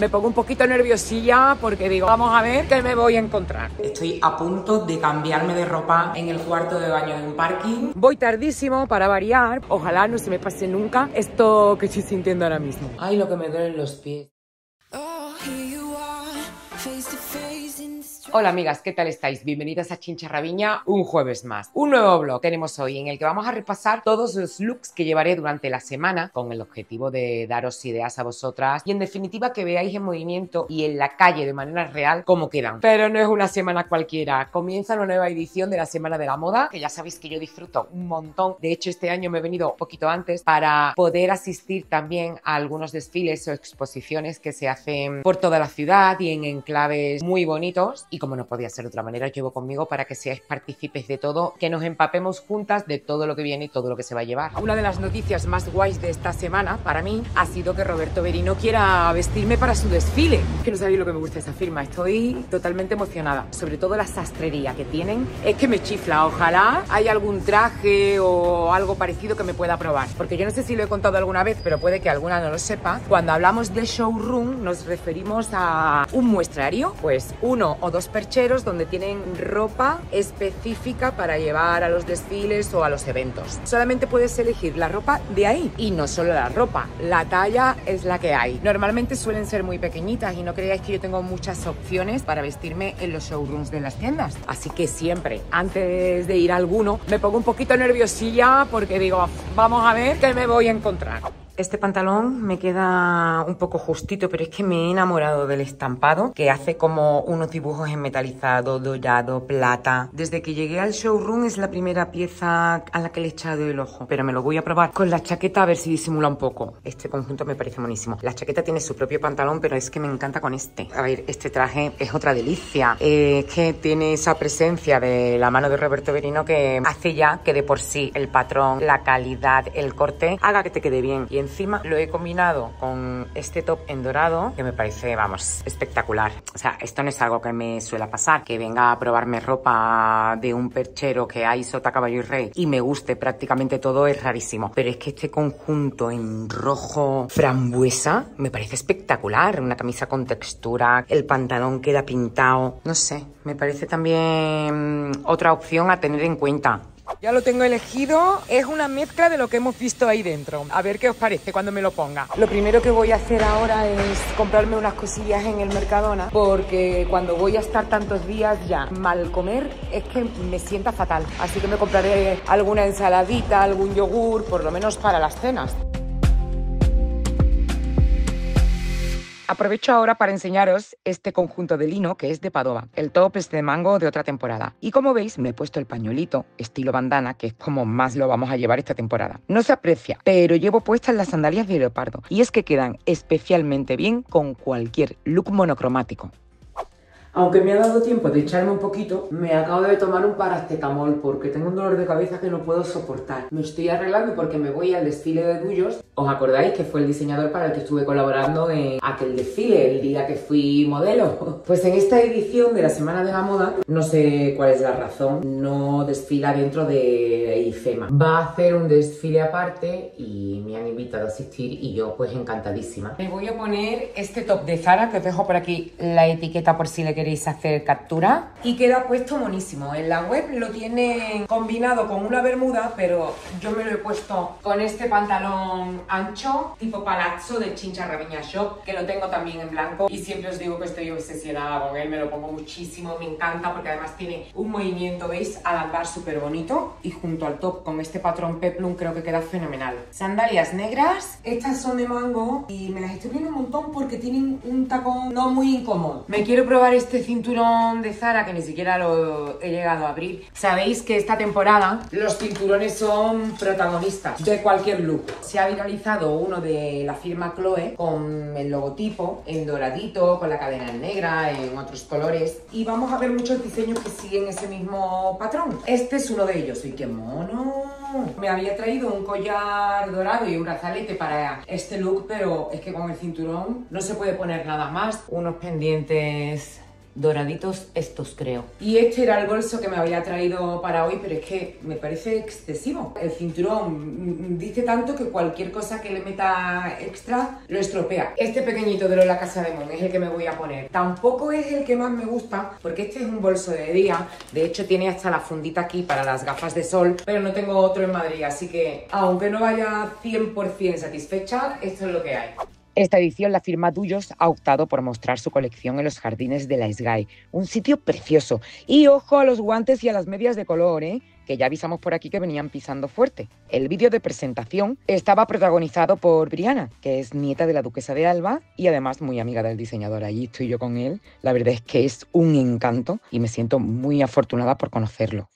Me pongo un poquito nerviosilla porque digo, vamos a ver qué me voy a encontrar. Estoy a punto de cambiarme de ropa en el cuarto de baño de un parking. Voy tardísimo para variar. Ojalá no se me pase nunca esto que estoy sintiendo ahora mismo. Ay, lo que me duelen los pies. Hola amigas, ¿qué tal estáis? Bienvenidas a Chincharraviña un jueves más. Un nuevo blog tenemos hoy en el que vamos a repasar todos los looks que llevaré durante la semana con el objetivo de daros ideas a vosotras y en definitiva que veáis en movimiento y en la calle de manera real cómo quedan. Pero no es una semana cualquiera, comienza una nueva edición de la Semana de la Moda, que ya sabéis que yo disfruto un montón. De hecho, este año me he venido un poquito antes para poder asistir también a algunos desfiles o exposiciones que se hacen por toda la ciudad y en enclaves muy bonitos y como no podía ser de otra manera, os llevo conmigo para que seáis partícipes de todo, que nos empapemos juntas de todo lo que viene y todo lo que se va a llevar. Una de las noticias más guays de esta semana para mí ha sido que Roberto Berino quiera vestirme para su desfile. Que no sabéis lo que me gusta esa firma, estoy totalmente emocionada. Sobre todo la sastrería que tienen, es que me chifla. Ojalá haya algún traje o algo parecido que me pueda probar. Porque yo no sé si lo he contado alguna vez, pero puede que alguna no lo sepa. Cuando hablamos de showroom nos referimos a un muestrario, pues uno o dos percheros donde tienen ropa específica para llevar a los desfiles o a los eventos. Solamente puedes elegir la ropa de ahí y no solo la ropa, la talla es la que hay. Normalmente suelen ser muy pequeñitas y no creáis que yo tengo muchas opciones para vestirme en los showrooms de las tiendas. Así que siempre, antes de ir a alguno, me pongo un poquito nerviosilla porque digo, vamos a ver qué me voy a encontrar. Este pantalón me queda un poco justito, pero es que me he enamorado del estampado, que hace como unos dibujos en metalizado, dorado, plata. Desde que llegué al showroom es la primera pieza a la que le he echado el ojo, pero me lo voy a probar con la chaqueta a ver si disimula un poco. Este conjunto me parece buenísimo. La chaqueta tiene su propio pantalón, pero es que me encanta con este. A ver, este traje es otra delicia. Eh, es que tiene esa presencia de la mano de Roberto Berino que hace ya que de por sí el patrón, la calidad, el corte, haga que te quede bien. Y encima lo he combinado con este top en dorado que me parece, vamos, espectacular. O sea, esto no es algo que me suele pasar, que venga a probarme ropa de un perchero que hay sota caballo y rey y me guste prácticamente todo es rarísimo. Pero es que este conjunto en rojo frambuesa me parece espectacular. Una camisa con textura, el pantalón queda pintado. No sé, me parece también otra opción a tener en cuenta. Ya lo tengo elegido, es una mezcla de lo que hemos visto ahí dentro. A ver qué os parece cuando me lo ponga. Lo primero que voy a hacer ahora es comprarme unas cosillas en el Mercadona, porque cuando voy a estar tantos días ya mal comer es que me sienta fatal. Así que me compraré alguna ensaladita, algún yogur, por lo menos para las cenas. Aprovecho ahora para enseñaros este conjunto de lino que es de Padova. El top es de mango de otra temporada. Y como veis, me he puesto el pañuelito estilo bandana, que es como más lo vamos a llevar esta temporada. No se aprecia, pero llevo puestas las sandalias de leopardo. Y es que quedan especialmente bien con cualquier look monocromático. Aunque me ha dado tiempo de echarme un poquito, me acabo de tomar un paracetamol porque tengo un dolor de cabeza que no puedo soportar. Me estoy arreglando porque me voy al desfile de Dullos. ¿Os acordáis que fue el diseñador para el que estuve colaborando en aquel desfile, el día que fui modelo? Pues en esta edición de la Semana de la Moda, no sé cuál es la razón, no desfila dentro de IFEMA. Va a hacer un desfile aparte y me han invitado a asistir y yo pues encantadísima. Me voy a poner este top de Zara que os dejo por aquí la etiqueta por si le queréis hacer captura. Y queda puesto monísimo. En la web lo tienen combinado con una bermuda, pero yo me lo he puesto con este pantalón ancho, tipo palazzo de Chincha Raviña Shop, que lo tengo también en blanco. Y siempre os digo que estoy obsesionada con él, me lo pongo muchísimo, me encanta porque además tiene un movimiento, ¿veis? Al andar súper bonito. Y junto al top con este patrón peplum creo que queda fenomenal. Sandalias negras, estas son de mango y me las estoy viendo un montón porque tienen un tacón no muy incómodo. Me quiero probar este cinturón de Zara que ni siquiera lo he llegado a abrir. Sabéis que esta temporada los cinturones son protagonistas de cualquier look. Se ha viralizado uno de la firma Chloe con el logotipo en doradito, con la cadena en negra, en otros colores. Y vamos a ver muchos diseños que siguen ese mismo patrón. Este es uno de ellos. ¡Y qué mono! Me había traído un collar dorado y un brazalete para este look, pero es que con el cinturón no se puede poner nada más. Unos pendientes doraditos estos creo. Y este era el bolso que me había traído para hoy, pero es que me parece excesivo. El cinturón mm, dice tanto que cualquier cosa que le meta extra lo estropea. Este pequeñito de la Casa de Mon es el que me voy a poner. Tampoco es el que más me gusta, porque este es un bolso de día. De hecho, tiene hasta la fundita aquí para las gafas de sol, pero no tengo otro en Madrid, así que aunque no vaya 100% satisfecha, esto es lo que hay. Esta edición, la firma Duyos ha optado por mostrar su colección en los jardines de la SGAE, un sitio precioso. Y ojo a los guantes y a las medias de color, ¿eh? que ya avisamos por aquí que venían pisando fuerte. El vídeo de presentación estaba protagonizado por Briana, que es nieta de la duquesa de Alba y además muy amiga del diseñador. Allí estoy yo con él. La verdad es que es un encanto y me siento muy afortunada por conocerlo.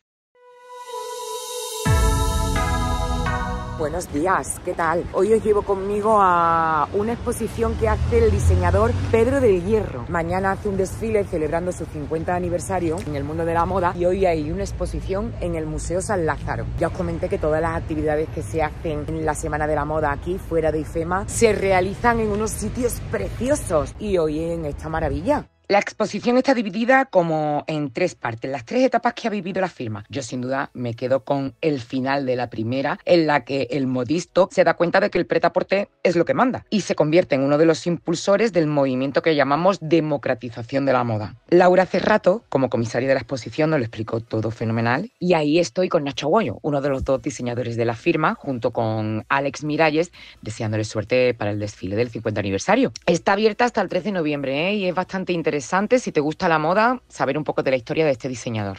Buenos días, ¿qué tal? Hoy os llevo conmigo a una exposición que hace el diseñador Pedro del Hierro. Mañana hace un desfile celebrando su 50 aniversario en el mundo de la moda y hoy hay una exposición en el Museo San Lázaro. Ya os comenté que todas las actividades que se hacen en la Semana de la Moda aquí, fuera de IFEMA, se realizan en unos sitios preciosos y hoy en esta maravilla. La exposición está dividida como en tres partes, las tres etapas que ha vivido la firma. Yo sin duda me quedo con el final de la primera, en la que el modisto se da cuenta de que el pretaporte es lo que manda y se convierte en uno de los impulsores del movimiento que llamamos democratización de la moda. Laura Cerrato, como comisaria de la exposición, nos lo explicó todo fenomenal y ahí estoy con Nacho Goyo, uno de los dos diseñadores de la firma, junto con Alex Miralles, deseándole suerte para el desfile del 50 aniversario. Está abierta hasta el 13 de noviembre ¿eh? y es bastante interesante interesante, si te gusta la moda, saber un poco de la historia de este diseñador.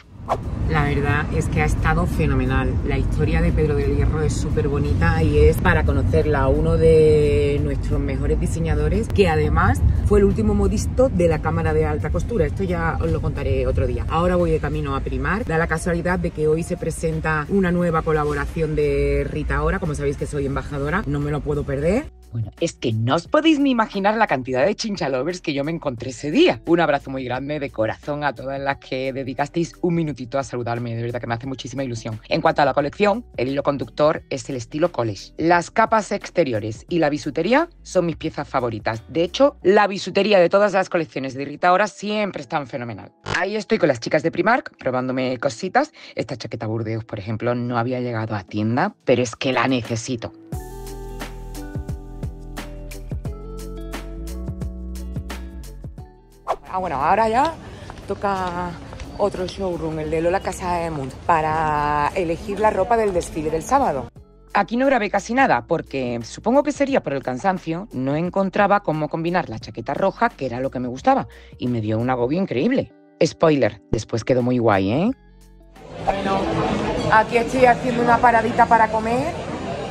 La verdad es que ha estado fenomenal. La historia de Pedro del Hierro es súper bonita y es para conocerla. Uno de nuestros mejores diseñadores, que además fue el último modisto de la Cámara de Alta Costura. Esto ya os lo contaré otro día. Ahora voy de camino a Primar. Da la casualidad de que hoy se presenta una nueva colaboración de Rita Ora. Como sabéis que soy embajadora, no me lo puedo perder. Bueno, es que no os podéis ni imaginar la cantidad de chinchalovers que yo me encontré ese día. Un abrazo muy grande de corazón a todas las que dedicasteis un minutito a saludarme, de verdad que me hace muchísima ilusión. En cuanto a la colección, el hilo conductor es el estilo college. Las capas exteriores y la bisutería son mis piezas favoritas. De hecho, la bisutería de todas las colecciones de Rita ahora siempre están fenomenal. Ahí estoy con las chicas de Primark probándome cositas. Esta chaqueta Burdeos, por ejemplo, no había llegado a tienda, pero es que la necesito. Ah, bueno, ahora ya toca otro showroom, el de Lola Casa de Mundo, para elegir la ropa del desfile del sábado. Aquí no grabé casi nada porque supongo que sería por el cansancio, no encontraba cómo combinar la chaqueta roja, que era lo que me gustaba, y me dio un agobio increíble. Spoiler, después quedó muy guay, ¿eh? Bueno, aquí estoy haciendo una paradita para comer,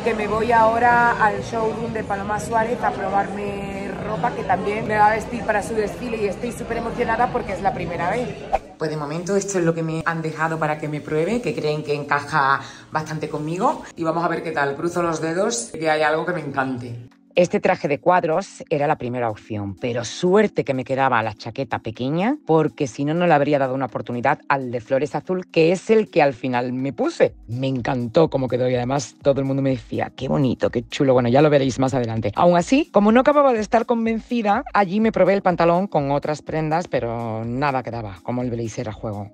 que me voy ahora al showroom de Paloma Suárez a probarme ropa que también me va a vestir para su desfile y estoy súper emocionada porque es la primera vez. Pues de momento esto es lo que me han dejado para que me pruebe, que creen que encaja bastante conmigo y vamos a ver qué tal. Cruzo los dedos que hay algo que me encante. Este traje de cuadros era la primera opción, pero suerte que me quedaba la chaqueta pequeña, porque si no, no le habría dado una oportunidad al de flores azul, que es el que al final me puse. Me encantó cómo quedó y además todo el mundo me decía, qué bonito, qué chulo. Bueno, ya lo veréis más adelante. Aún así, como no acababa de estar convencida, allí me probé el pantalón con otras prendas, pero nada quedaba, como el blazer a juego.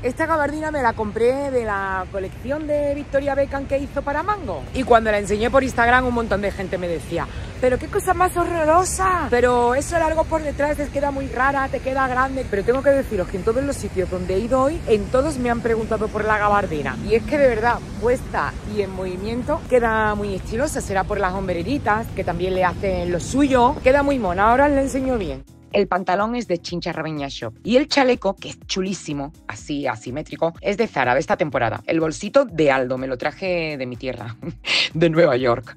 Esta gabardina me la compré de la colección de Victoria Beckham que hizo para Mango. Y cuando la enseñé por Instagram un montón de gente me decía, pero qué cosa más horrorosa, pero eso largo por detrás te queda muy rara, te queda grande. Pero tengo que deciros que en todos los sitios donde he ido hoy, en todos me han preguntado por la gabardina. Y es que de verdad, puesta y en movimiento, queda muy estilosa. Será por las hombreritas, que también le hacen lo suyo. Queda muy mona, ahora le enseño bien. El pantalón es de Chincha Rabeña Shop y el chaleco, que es chulísimo, así asimétrico, es de Zara de esta temporada. El bolsito de Aldo, me lo traje de mi tierra, de Nueva York.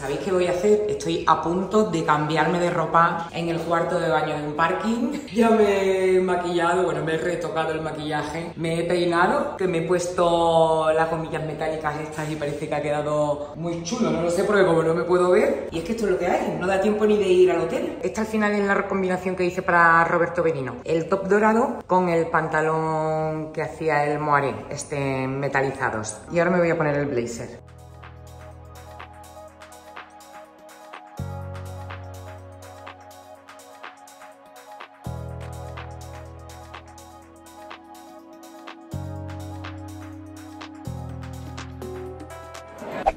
¿Sabéis qué voy a hacer? Estoy a punto de cambiarme de ropa en el cuarto de baño de un parking. Ya me he maquillado, bueno, me he retocado el maquillaje, me he peinado, que me he puesto las gomillas metálicas estas y parece que ha quedado muy chulo, no lo sé porque como no me puedo ver. Y es que esto es lo que hay, no da tiempo ni de ir al hotel. Esta al final es la combinación que hice para Roberto Benino. El top dorado con el pantalón que hacía el moaré, este metalizados. Y ahora me voy a poner el blazer.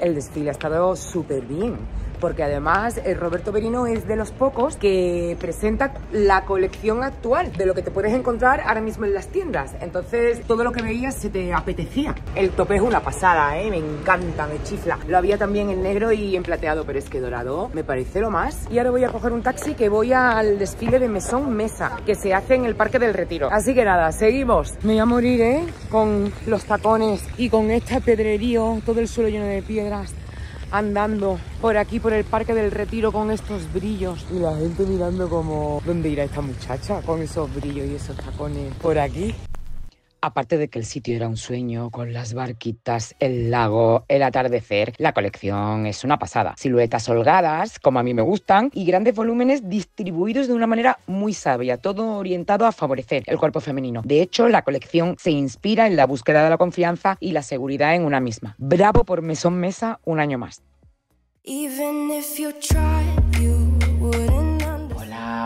El desfile ha estado súper bien porque además el Roberto Berino es de los pocos que presenta la colección actual de lo que te puedes encontrar ahora mismo en las tiendas. Entonces, todo lo que veías se te apetecía. El tope es una pasada, ¿eh? me encanta, me chifla. Lo había también en negro y en plateado, pero es que dorado me parece lo más. Y ahora voy a coger un taxi que voy al desfile de Mesón Mesa, que se hace en el Parque del Retiro. Así que nada, seguimos. Me voy a morir, ¿eh? Con los tacones y con este pedrerío, todo el suelo lleno de piedras andando por aquí, por el Parque del Retiro con estos brillos y la gente mirando como, ¿dónde irá esta muchacha con esos brillos y esos tacones por aquí? Aparte de que el sitio era un sueño, con las barquitas, el lago, el atardecer, la colección es una pasada. Siluetas holgadas, como a mí me gustan, y grandes volúmenes distribuidos de una manera muy sabia, todo orientado a favorecer el cuerpo femenino. De hecho, la colección se inspira en la búsqueda de la confianza y la seguridad en una misma. Bravo por Mesón Mesa un año más.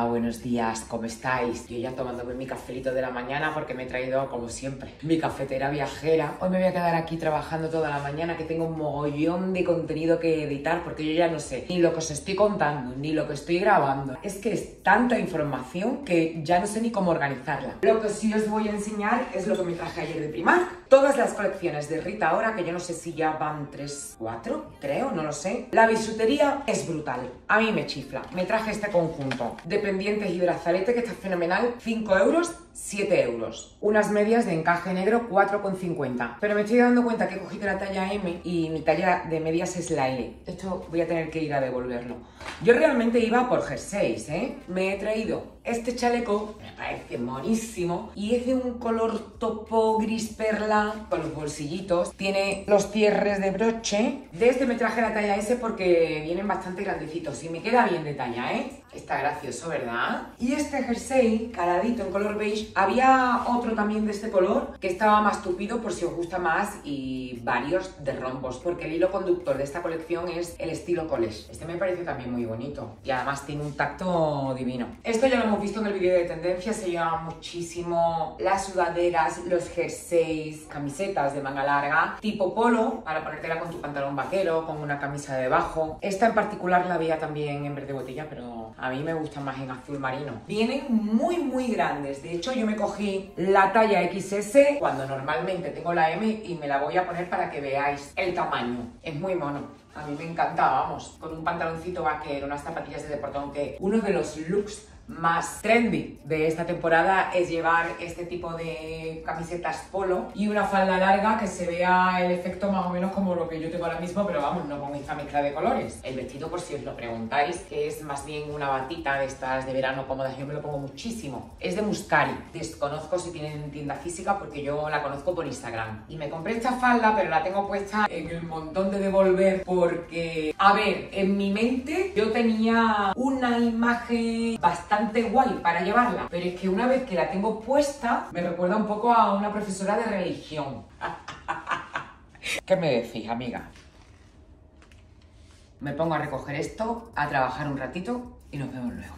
Buenos días, ¿cómo estáis? Yo ya tomándome mi cafelito de la mañana porque me he traído, como siempre, mi cafetera viajera. Hoy me voy a quedar aquí trabajando toda la mañana que tengo un mogollón de contenido que editar porque yo ya no sé ni lo que os estoy contando, ni lo que estoy grabando. Es que es tanta información que ya no sé ni cómo organizarla. Lo que sí os voy a enseñar es lo que me traje ayer de Primark. Todas las colecciones de Rita ahora, que yo no sé si ya van 3, 4, creo, no lo sé. La bisutería es brutal. A mí me chifla. Me traje este conjunto de pendientes y brazalete que está fenomenal. 5 euros, 7 euros. Unas medias de encaje negro, 4,50. Pero me estoy dando cuenta que he cogido la talla M y mi talla de medias es la L. Esto voy a tener que ir a devolverlo. Yo realmente iba por jerseys, ¿eh? Me he traído este chaleco, me parece monísimo, y es de un color topo gris perla con los bolsillitos. Tiene los cierres de broche. De este me traje la talla S porque vienen bastante grandecitos y me queda bien de talla, ¿eh? Está gracioso, ¿verdad? Y este jersey, caladito en color beige, había otro también de este color que estaba más tupido por si os gusta más y varios de rombos, porque el hilo conductor de esta colección es el estilo college. Este me parece también muy bonito y además tiene un tacto divino. Esto ya lo hemos visto en el vídeo de tendencia, se lleva muchísimo las sudaderas, los jerseys, camisetas de manga larga, tipo polo, para ponértela con tu pantalón vaquero, con una camisa debajo. Esta en particular la veía también en verde botella, pero a mí me gusta más en azul marino. Vienen muy muy grandes, de hecho yo me cogí la talla XS cuando normalmente tengo la M y me la voy a poner para que veáis el tamaño. Es muy mono. A mí me encanta, vamos, con un pantaloncito vaquero, unas zapatillas de deporte, aunque uno de los looks más trendy de esta temporada es llevar este tipo de camisetas polo y una falda larga que se vea el efecto más o menos como lo que yo tengo ahora mismo, pero vamos, no con esta mezcla de colores. El vestido, por si os lo preguntáis, que es más bien una batita de estas de verano cómodas, yo me lo pongo muchísimo. Es de Muscari, desconozco si tienen tienda física porque yo la conozco por Instagram. Y me compré esta falda, pero la tengo puesta en el montón de devolver porque, a ver, en mi mente yo tenía una imagen bastante guay para llevarla, pero es que una vez que la tengo puesta, me recuerda un poco a una profesora de religión. ¿Qué me decís, amiga? Me pongo a recoger esto, a trabajar un ratito y nos vemos luego.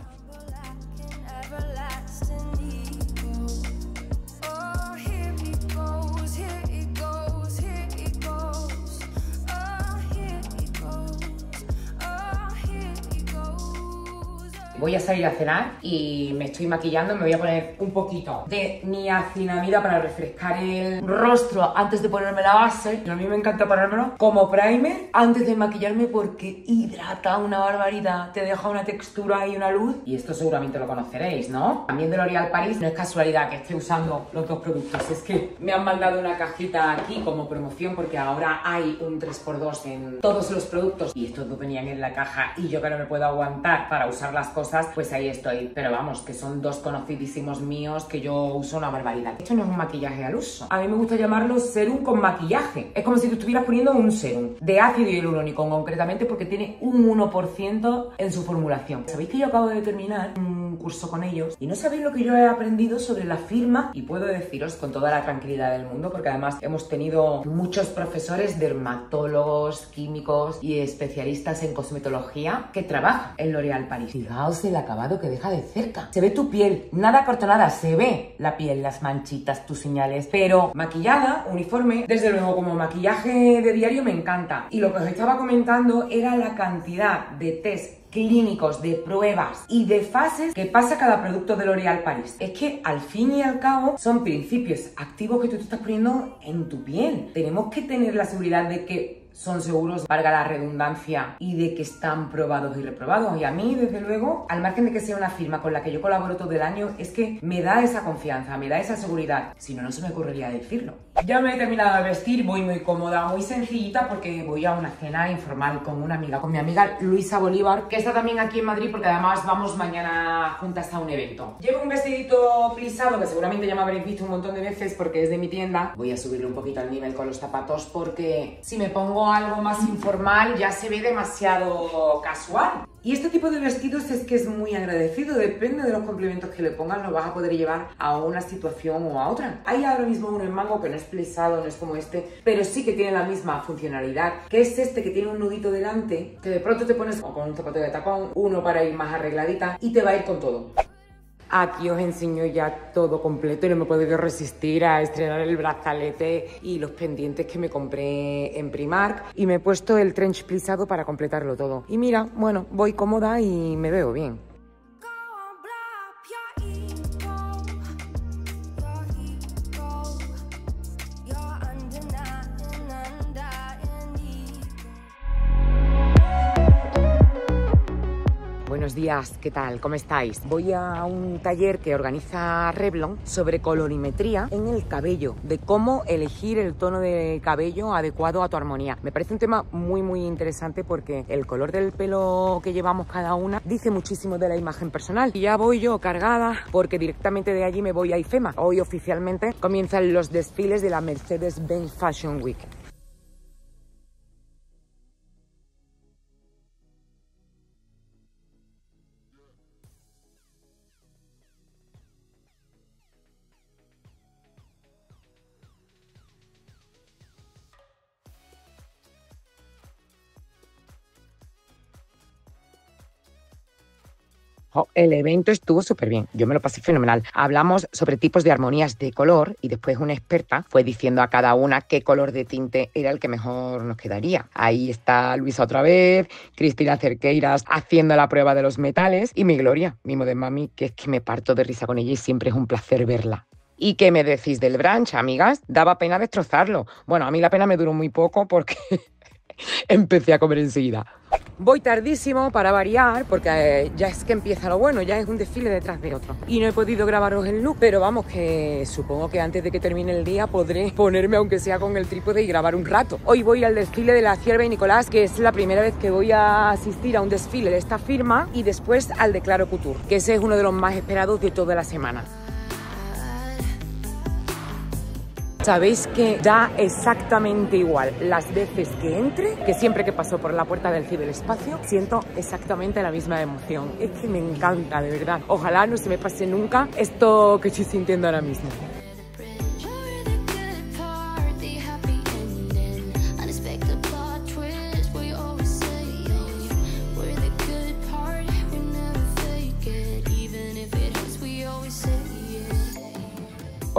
Voy a salir a cenar y me estoy maquillando. Me voy a poner un poquito de niacinamida para refrescar el rostro antes de ponerme la base. A mí me encanta ponérmelo como primer antes de maquillarme porque hidrata una barbaridad. Te deja una textura y una luz. Y esto seguramente lo conoceréis, ¿no? También de L'Oréal Paris. No es casualidad que esté usando los dos productos. Es que me han mandado una cajita aquí como promoción porque ahora hay un 3x2 en todos los productos. Y estos dos venían en la caja y yo que no me puedo aguantar para usar las cosas, pues ahí estoy. Pero vamos, que son dos conocidísimos míos que yo uso una barbaridad. Esto no es un maquillaje al uso. A mí me gusta llamarlo serum con maquillaje. Es como si te estuvieras poniendo un serum de ácido hialurónico concretamente porque tiene un 1% en su formulación. ¿Sabéis que yo acabo de terminar curso con ellos y no sabéis lo que yo he aprendido sobre la firma y puedo deciros con toda la tranquilidad del mundo porque además hemos tenido muchos profesores dermatólogos, químicos y especialistas en cosmetología que trabajan en L'Oréal París. Fijaos el acabado que deja de cerca. Se ve tu piel, nada cortonada, se ve la piel, las manchitas, tus señales, pero maquillada, uniforme, desde luego como maquillaje de diario me encanta. Y lo que os estaba comentando era la cantidad de test clínicos, de pruebas y de fases que pasa cada producto de L'Oréal Paris. Es que al fin y al cabo son principios activos que tú te estás poniendo en tu piel. Tenemos que tener la seguridad de que son seguros, valga la redundancia, y de que están probados y reprobados. Y a mí, desde luego, al margen de que sea una firma con la que yo colaboro todo el año, es que me da esa confianza, me da esa seguridad. Si no, no se me ocurriría decirlo. Ya me he terminado de vestir, voy muy cómoda, muy sencillita, porque voy a una cena informal con una amiga, con mi amiga Luisa Bolívar, que está también aquí en Madrid, porque además vamos mañana juntas a un evento. Llevo un vestidito plisado, que seguramente ya me habréis visto un montón de veces porque es de mi tienda. Voy a subirle un poquito al nivel con los zapatos, porque si me pongo algo más informal ya se ve demasiado casual. Y este tipo de vestidos es que es muy agradecido, depende de los complementos que le pongas, lo vas a poder llevar a una situación o a otra. Hay ahora mismo uno en mango que no es plisado, no es como este, pero sí que tiene la misma funcionalidad, que es este que tiene un nudito delante, que de pronto te pones con un zapato de tacón, uno para ir más arregladita y te va a ir con todo. Aquí os enseño ya todo completo y no me he podido resistir a estrenar el brazalete y los pendientes que me compré en Primark y me he puesto el trench plisado para completarlo todo. Y mira, bueno, voy cómoda y me veo bien. Buenos días, ¿qué tal? ¿Cómo estáis? Voy a un taller que organiza Revlon sobre colorimetría en el cabello, de cómo elegir el tono de cabello adecuado a tu armonía. Me parece un tema muy muy interesante porque el color del pelo que llevamos cada una dice muchísimo de la imagen personal. Y ya voy yo cargada porque directamente de allí me voy a IFEMA. Hoy oficialmente comienzan los desfiles de la Mercedes-Benz Fashion Week. El evento estuvo súper bien, yo me lo pasé fenomenal. Hablamos sobre tipos de armonías de color y después una experta fue diciendo a cada una qué color de tinte era el que mejor nos quedaría. Ahí está Luisa otra vez, Cristina Cerqueiras haciendo la prueba de los metales y mi Gloria, mi de mami, que es que me parto de risa con ella y siempre es un placer verla. ¿Y qué me decís del brunch, amigas? Daba pena destrozarlo. Bueno, a mí la pena me duró muy poco porque empecé a comer enseguida. Voy tardísimo para variar porque eh, ya es que empieza lo bueno, ya es un desfile detrás de otro. Y no he podido grabaros el look, pero vamos que supongo que antes de que termine el día podré ponerme aunque sea con el trípode y grabar un rato. Hoy voy al desfile de la Cierva y Nicolás, que es la primera vez que voy a asistir a un desfile de esta firma y después al de Claro Couture, que ese es uno de los más esperados de toda la semana. Sabéis que da exactamente igual las veces que entre, que siempre que paso por la puerta del ciberespacio, siento exactamente la misma emoción. Es que me encanta, de verdad. Ojalá no se me pase nunca esto que estoy sintiendo ahora mismo.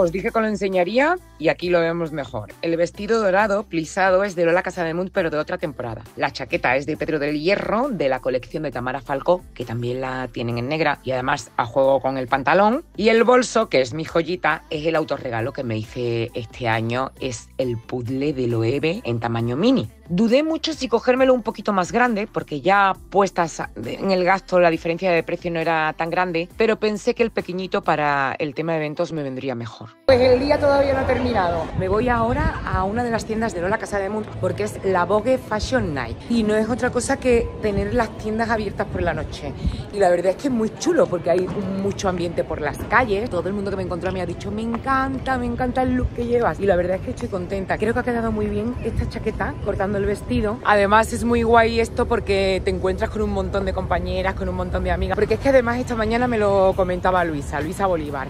Os dije que lo enseñaría y aquí lo vemos mejor. El vestido dorado plisado es de Lola Casademunt, pero de otra temporada. La chaqueta es de Pedro del Hierro, de la colección de Tamara Falcó, que también la tienen en negra y además a juego con el pantalón. Y el bolso, que es mi joyita, es el autorregalo que me hice este año. Es el puzzle de Loewe en tamaño mini. Dudé mucho si cogérmelo un poquito más grande, porque ya puestas en el gasto la diferencia de precio no era tan grande, pero pensé que el pequeñito para el tema de eventos me vendría mejor. Pues el día todavía no ha terminado. Me voy ahora a una de las tiendas de Lola Casa de Mundo porque es la Vogue Fashion Night y no es otra cosa que tener las tiendas abiertas por la noche. Y la verdad es que es muy chulo porque hay mucho ambiente por las calles. Todo el mundo que me encontró me ha dicho, me encanta, me encanta el look que llevas. Y la verdad es que estoy contenta. Creo que ha quedado muy bien esta chaqueta cortando el vestido. Además es muy guay esto porque te encuentras con un montón de compañeras, con un montón de amigas. Porque es que además esta mañana me lo comentaba Luisa, Luisa Bolívar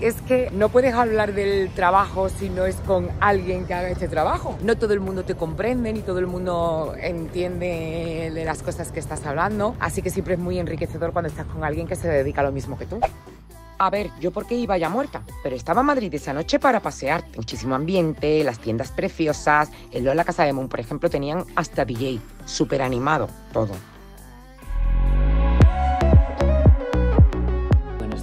es que no puedes hablar del trabajo si no es con alguien que haga este trabajo. No todo el mundo te comprende ni todo el mundo entiende de las cosas que estás hablando, así que siempre es muy enriquecedor cuando estás con alguien que se dedica a lo mismo que tú. A ver, yo porque iba ya muerta, pero estaba en Madrid esa noche para pasear. Muchísimo ambiente, las tiendas preciosas. El Lola Casa de Moon, por ejemplo, tenían hasta DJ. Súper animado, todo.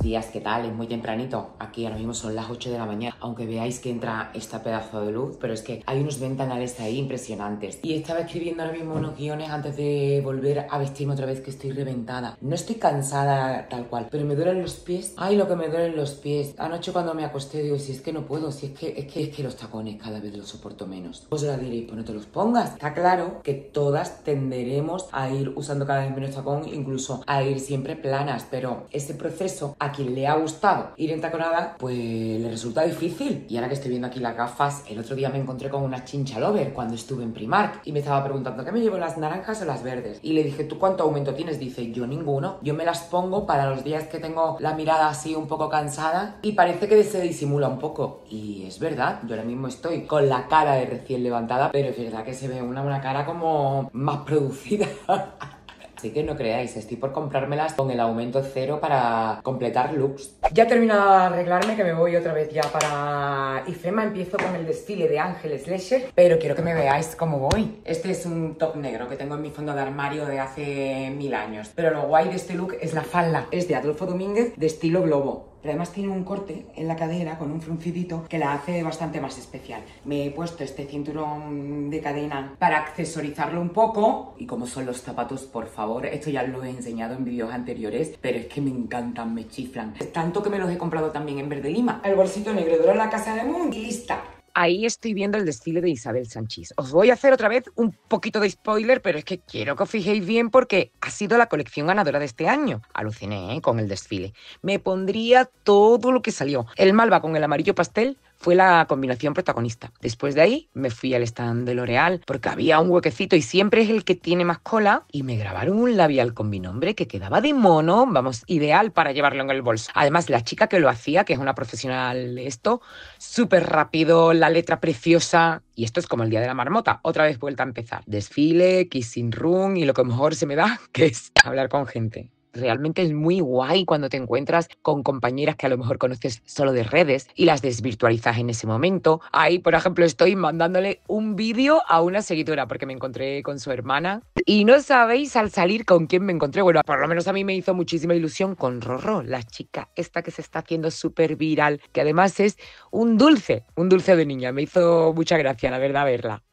Días, ¿qué tal? Es muy tempranito. Aquí ahora mismo son las 8 de la mañana. Aunque veáis que entra esta pedazo de luz, pero es que hay unos ventanales ahí impresionantes. Y estaba escribiendo ahora mismo unos guiones antes de volver a vestirme otra vez que estoy reventada. No estoy cansada tal cual, pero me duelen los pies. Ay, lo que me duelen los pies. Anoche cuando me acosté digo, si es que no puedo, si es que es que, es que los tacones cada vez los soporto menos. Os la diréis, pues no te los pongas. Está claro que todas tenderemos a ir usando cada vez menos tacón, incluso a ir siempre planas, pero ese proceso a quien le ha gustado ir en taconada, pues le resulta difícil. Y ahora que estoy viendo aquí las gafas, el otro día me encontré con una chincha lover cuando estuve en Primark y me estaba preguntando, ¿qué me llevo las naranjas o las verdes? Y le dije, ¿tú cuánto aumento tienes? Dice, yo ninguno. Yo me las pongo para los días que tengo la mirada así un poco cansada y parece que se disimula un poco. Y es verdad, yo ahora mismo estoy con la cara de recién levantada, pero es verdad que se ve una, una cara como más producida. Así que no creáis, estoy por comprármelas con el aumento cero para completar looks. Ya he terminado de arreglarme, que me voy otra vez ya para IFEMA. Empiezo con el desfile de Ángeles Leisure, pero quiero que me veáis cómo voy. Este es un top negro que tengo en mi fondo de armario de hace mil años. Pero lo guay de este look es la falda. Es de Adolfo Domínguez, de estilo globo. Pero además tiene un corte en la cadera con un fruncidito que la hace bastante más especial. Me he puesto este cinturón de cadena para accesorizarlo un poco. Y como son los zapatos, por favor, esto ya lo he enseñado en vídeos anteriores, pero es que me encantan, me chiflan. Tanto que me los he comprado también en verde lima. El bolsito negro de la casa de Moon y lista. Ahí estoy viendo el desfile de Isabel Sanchís. Os voy a hacer otra vez un poquito de spoiler, pero es que quiero que os fijéis bien porque ha sido la colección ganadora de este año. Aluciné ¿eh? con el desfile. Me pondría todo lo que salió. El malva con el amarillo pastel fue la combinación protagonista. Después de ahí me fui al stand de L'Oreal porque había un huequecito y siempre es el que tiene más cola y me grabaron un labial con mi nombre que quedaba de mono, vamos, ideal para llevarlo en el bolso. Además, la chica que lo hacía, que es una profesional de esto, súper rápido, la letra preciosa. Y esto es como el día de la marmota, otra vez vuelta a empezar. Desfile, kissing room y lo que mejor se me da, que es hablar con gente realmente es muy guay cuando te encuentras con compañeras que a lo mejor conoces solo de redes y las desvirtualizas en ese momento. Ahí, por ejemplo, estoy mandándole un vídeo a una seguidora porque me encontré con su hermana y no sabéis al salir con quién me encontré. Bueno, por lo menos a mí me hizo muchísima ilusión con Rorro, la chica esta que se está haciendo súper viral, que además es un dulce, un dulce de niña. Me hizo mucha gracia, la verdad, verla.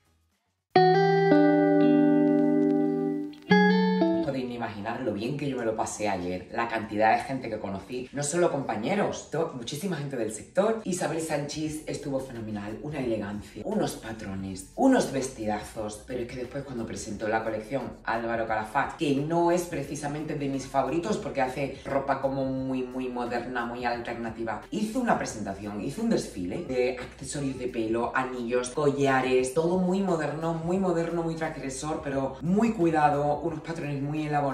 Imaginar lo bien que yo me lo pasé ayer, la cantidad de gente que conocí, no solo compañeros, muchísima gente del sector. Isabel Sanchís estuvo fenomenal, una elegancia, unos patrones, unos vestidazos, pero es que después cuando presentó la colección Álvaro Calafat, que no es precisamente de mis favoritos porque hace ropa como muy muy moderna, muy alternativa, hizo una presentación, hizo un desfile de accesorios de pelo, anillos, collares, todo muy moderno, muy moderno, muy transgresor, pero muy cuidado, unos patrones muy elaborados,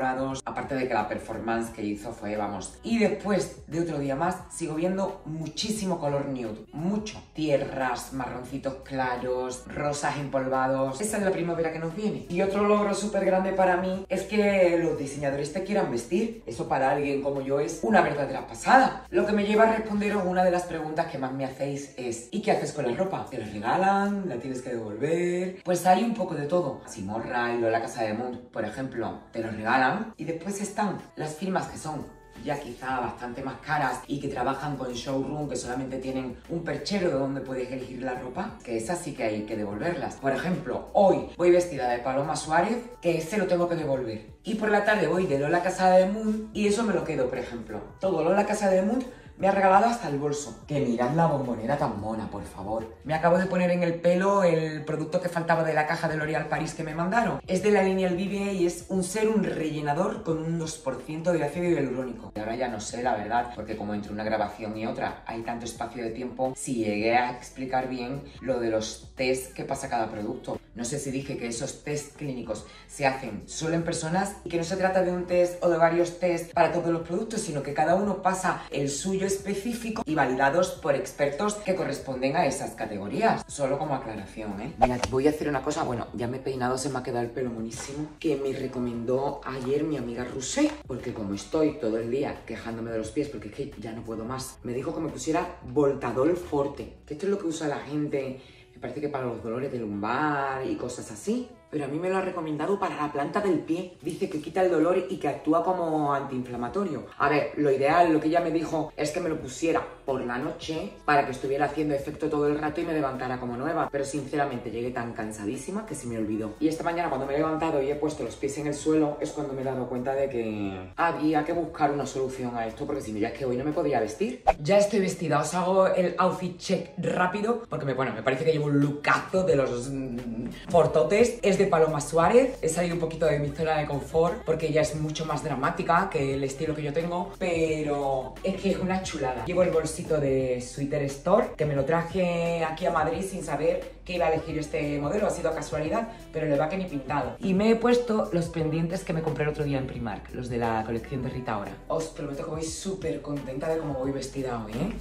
aparte de que la performance que hizo fue, vamos. Y después de otro día más, sigo viendo muchísimo color nude, mucho. Tierras, marroncitos claros, rosas empolvados. Esa es la primavera que nos viene. Y otro logro súper grande para mí es que los diseñadores te quieran vestir. Eso para alguien como yo es una verdadera pasada. Lo que me lleva a responderos una de las preguntas que más me hacéis es ¿y qué haces con la ropa? ¿Te la regalan? ¿La tienes que devolver? Pues hay un poco de todo. Simorra y la Casa de Moon, por ejemplo, te lo regalan. Y después están las firmas que son ya quizá bastante más caras y que trabajan con showroom que solamente tienen un perchero de donde puedes elegir la ropa, que esas sí que hay que devolverlas. Por ejemplo, hoy voy vestida de Paloma Suárez, que ese lo tengo que devolver. Y por la tarde voy de Lola Casa de Moon y eso me lo quedo, por ejemplo. Todo Lola Casa de Moon Me ha regalado hasta el bolso. Que mirad la bombonera tan mona, por favor. Me acabo de poner en el pelo el producto que faltaba de la caja de L'Oréal Paris que me mandaron. Es de la línea El Vive y es un serum rellenador con un 2% de ácido hialurónico. Y ahora ya no sé, la verdad, porque como entre una grabación y otra hay tanto espacio de tiempo, si llegué a explicar bien lo de los test que pasa cada producto. No sé si dije que esos test clínicos se hacen solo en personas y que no se trata de un test o de varios test para todos los productos, sino que cada uno pasa el suyo específico y validados por expertos que corresponden a esas categorías. Solo como aclaración, ¿eh? Mira, voy a hacer una cosa, bueno, ya me he peinado, se me ha quedado el pelo monísimo, que me recomendó ayer mi amiga Rusé, porque como estoy todo el día quejándome de los pies, porque es que ya no puedo más, me dijo que me pusiera Voltadol Forte, que esto es lo que usa la gente parece que para los dolores de lumbar y cosas así. Pero a mí me lo ha recomendado para la planta del pie. Dice que quita el dolor y que actúa como antiinflamatorio. A ver, lo ideal, lo que ella me dijo, es que me lo pusiera por la noche para que estuviera haciendo efecto todo el rato y me levantara como nueva. Pero sinceramente llegué tan cansadísima que se me olvidó. Y esta mañana cuando me he levantado y he puesto los pies en el suelo es cuando me he dado cuenta de que había que buscar una solución a esto porque si no ya es que hoy no me podía vestir. Ya estoy vestida, os hago el outfit check rápido porque me, bueno, me parece que llevo un lookazo de los mm, fortotes. Es de Paloma Suárez. He salido un poquito de mi zona de confort porque ella es mucho más dramática que el estilo que yo tengo, pero es que es una chulada. Llevo el bolsito de Sweater Store que me lo traje aquí a Madrid sin saber que iba a elegir este modelo, ha sido casualidad, pero le va que ni pintado. Y me he puesto los pendientes que me compré el otro día en Primark, los de la colección de Rita Ora. Os prometo que voy súper contenta de cómo voy vestida hoy, ¿eh?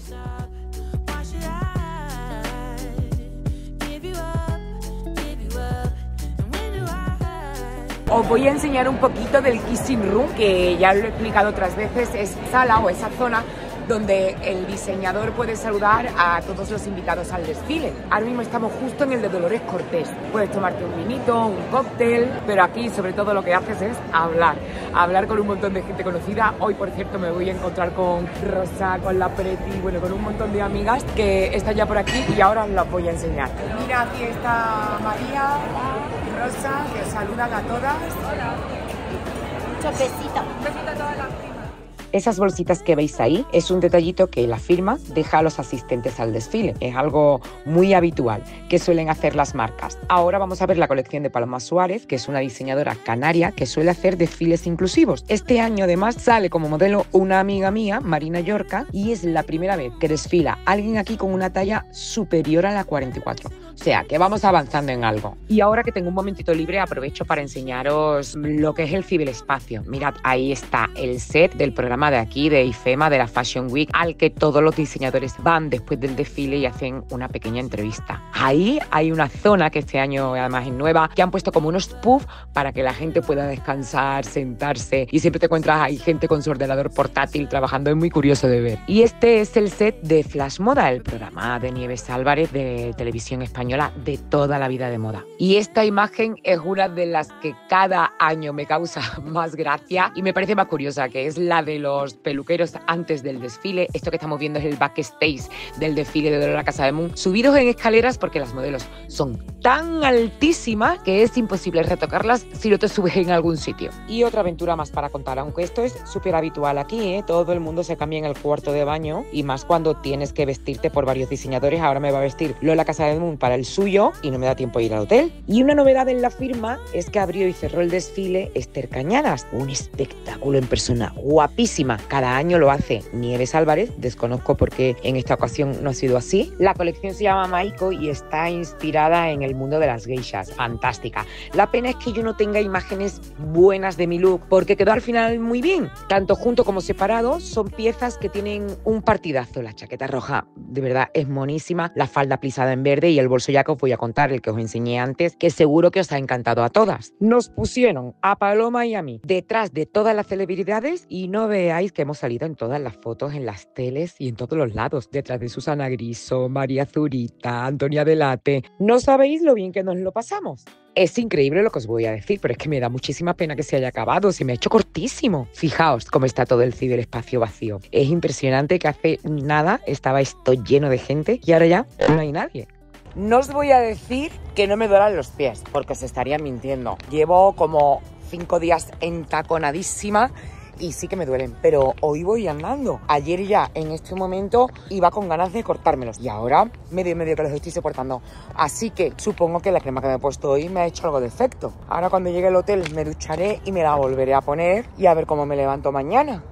Os voy a enseñar un poquito del Kissing Room, que ya lo he explicado otras veces, es sala o esa zona donde el diseñador puede saludar a todos los invitados al desfile. Ahora mismo estamos justo en el de Dolores Cortés. Puedes tomarte un vinito, un cóctel, pero aquí sobre todo lo que haces es hablar. Hablar con un montón de gente conocida. Hoy, por cierto, me voy a encontrar con Rosa, con la Preti, bueno, con un montón de amigas que están ya por aquí y ahora os las voy a enseñar. Mira, aquí está María Rosa, que os saludan a todas. Muchos besitos. Esas bolsitas que veis ahí es un detallito que la firma deja a los asistentes al desfile. Es algo muy habitual que suelen hacer las marcas. Ahora vamos a ver la colección de Paloma Suárez, que es una diseñadora canaria que suele hacer desfiles inclusivos. Este año además sale como modelo una amiga mía, Marina Yorca, y es la primera vez que desfila alguien aquí con una talla superior a la 44. O sea, que vamos avanzando en algo. Y ahora que tengo un momentito libre, aprovecho para enseñaros lo que es el ciberespacio. Mirad, ahí está el set del programa de aquí, de IFEMA, de la Fashion Week, al que todos los diseñadores van después del desfile y hacen una pequeña entrevista. Ahí hay una zona que este año además es nueva, que han puesto como unos puffs para que la gente pueda descansar, sentarse y siempre te encuentras ahí gente con su ordenador portátil trabajando, es muy curioso de ver. Y este es el set de Flash Moda, el programa de Nieves Álvarez de televisión española de toda la vida de moda. Y esta imagen es una de las que cada año me causa más gracia y me parece más curiosa, que es la de los peluqueros antes del desfile. Esto que estamos viendo es el backstage del desfile de Dolor a Casa de Moon, subidos en escaleras porque las modelos son tan altísimas que es imposible retocarlas si no te subes en algún sitio. Y otra aventura más para contar, aunque esto es súper habitual aquí, ¿eh? todo el mundo se cambia en el cuarto de baño y más cuando tienes que vestirte por varios diseñadores. Ahora me va a vestir Lola Casa de Moon para el suyo y no me da tiempo a ir al hotel. Y una novedad en la firma es que abrió y cerró el desfile Esther Cañadas, un espectáculo en persona guapísima. Cada año lo hace Nieves Álvarez, desconozco por qué en esta ocasión no ha sido así. La colección se llama Maiko y está inspirada en el mundo de las geishas, fantástica. La pena es que yo no tenga imágenes buenas de mi look porque quedó al final muy bien. Tanto junto como separado son piezas que tienen un partidazo. La chaqueta roja de verdad es monísima, la falda plisada en verde y el bolso ya que os voy a contar, el que os enseñé antes, que seguro que os ha encantado a todas. Nos pusieron a Paloma y a mí detrás de todas las celebridades y no veáis que hemos salido en todas las fotos, en las teles y en todos los lados, detrás de Susana Griso, María Zurita, Antonia Delate. No sabéis lo bien que nos lo pasamos. Es increíble lo que os voy a decir, pero es que me da muchísima pena que se haya acabado, se me ha hecho cortísimo. Fijaos cómo está todo el ciberespacio vacío. Es impresionante que hace nada estaba esto lleno de gente y ahora ya no hay nadie. No os voy a decir que no me duelan los pies, porque os estaría mintiendo. Llevo como cinco días entaconadísima y sí que me duelen, pero hoy voy andando. Ayer ya en este momento iba con ganas de cortármelos y ahora medio medio que los estoy soportando. Así que supongo que la crema que me he puesto hoy me ha hecho algo de efecto. Ahora cuando llegue al hotel me ducharé y me la volveré a poner y a ver cómo me levanto mañana.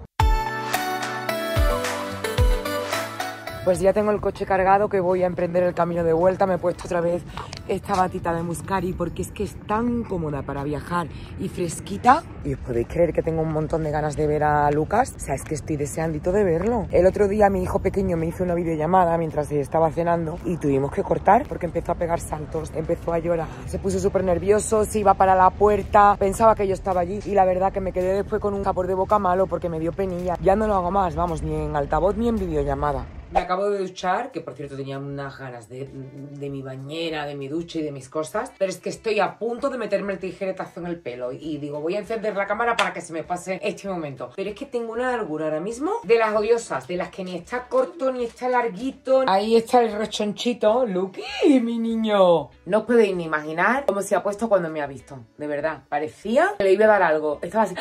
Pues ya tengo el coche cargado que voy a emprender el camino de vuelta. Me he puesto otra vez esta batita de Muscari porque es que es tan cómoda para viajar y fresquita. Y os podéis creer que tengo un montón de ganas de ver a Lucas. O sea, es que estoy deseandito de verlo. El otro día mi hijo pequeño me hizo una videollamada mientras estaba cenando y tuvimos que cortar porque empezó a pegar saltos, empezó a llorar. Se puso súper nervioso, se iba para la puerta, pensaba que yo estaba allí y la verdad que me quedé después con un sabor de boca malo porque me dio penilla. Ya no lo hago más, vamos, ni en altavoz ni en videollamada. Me acabo de duchar, que por cierto tenía unas ganas de, de, mi bañera, de mi ducha y de mis cosas, pero es que estoy a punto de meterme el tijeretazo en el pelo y digo, voy a encender la cámara para que se me pase este momento. Pero es que tengo una largura ahora mismo de las odiosas, de las que ni está corto ni está larguito. Ahí está el rechonchito, Lucky, mi niño. No os podéis ni imaginar cómo se ha puesto cuando me ha visto, de verdad. Parecía que le iba a dar algo. Estaba así,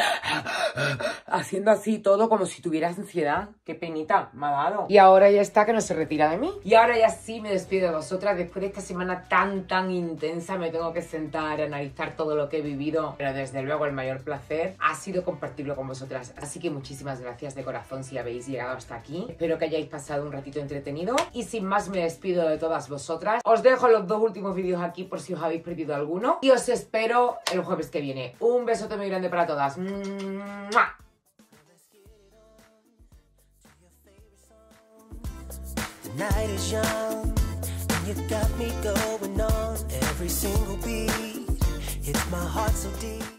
haciendo así todo como si tuviera ansiedad. Qué penita me ha dado. Y ahora ya está que no se retira de mí. Y ahora ya sí me despido de vosotras. Después de esta semana tan, tan intensa, me tengo que sentar a analizar todo lo que he vivido. Pero desde luego el mayor placer ha sido compartirlo con vosotras. Así que muchísimas gracias de corazón si habéis llegado hasta aquí. Espero que hayáis pasado un ratito entretenido. Y sin más me despido de todas vosotras. Os dejo los dos últimos vídeos aquí por si os habéis perdido alguno. Y os espero el jueves que viene. Un besote muy grande para todas. You got me going on every single beat. Hits my heart so deep.